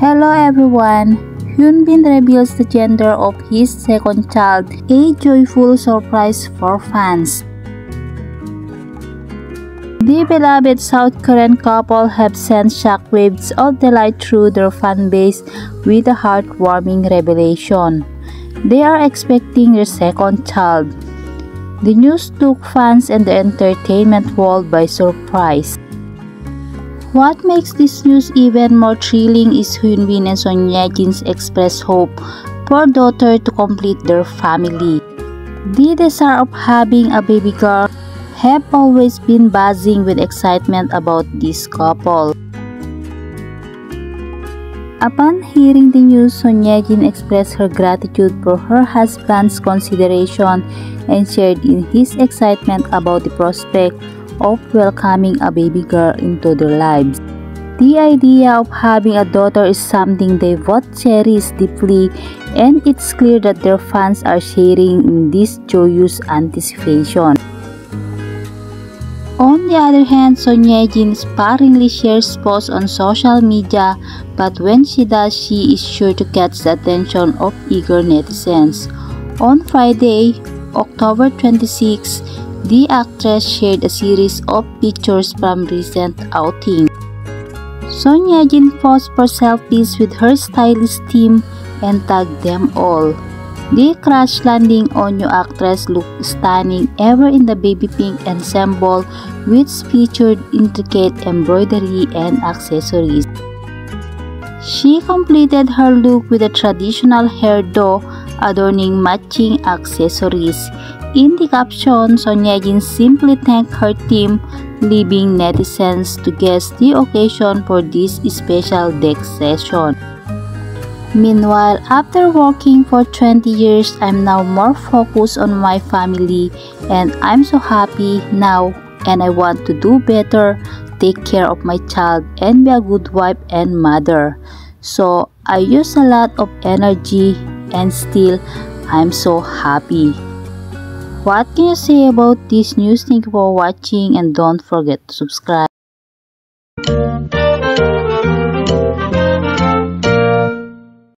Hello everyone! Hyunbin reveals the gender of his second child, a joyful surprise for fans. The beloved South Korean couple have sent shockwaves of delight through their fanbase with a heartwarming revelation. They are expecting their second child. The news took fans and the entertainment world by surprise. What makes this news even more thrilling is Hyunbin and Son Ye-jin's expressed hope for daughter to complete their family. The desire of having a baby girl have always been buzzing with excitement about this couple. Upon hearing the news, Son Ye-jin expressed her gratitude for her husband's consideration and shared in his excitement about the prospect of welcoming a baby girl into their lives. The idea of having a daughter is something they both cherish deeply and it's clear that their fans are sharing in this joyous anticipation. On the other hand, Son Ye-jin sparingly shares posts on social media, but when she does, she is sure to catch the attention of eager netizens. On Friday, October 26, the actress shared a series of pictures from recent outings. Son Ye-jin posed for selfies with her stylist team and tagged them all. The Crash Landing on You actress looked stunning ever in the baby pink ensemble which featured intricate embroidery and accessories. She completed her look with a traditional hairdo adorning matching accessories. In the caption, Son Ye-jin simply thanked her team, leaving netizens to guess the occasion for this special deck session. Meanwhile, after working for 20 years, I'm now more focused on my family and I'm so happy now and I want to do better, take care of my child and be a good wife and mother. So, I use a lot of energy and still I'm so happy. What can you say about this news? Thank you for watching and don't forget to subscribe.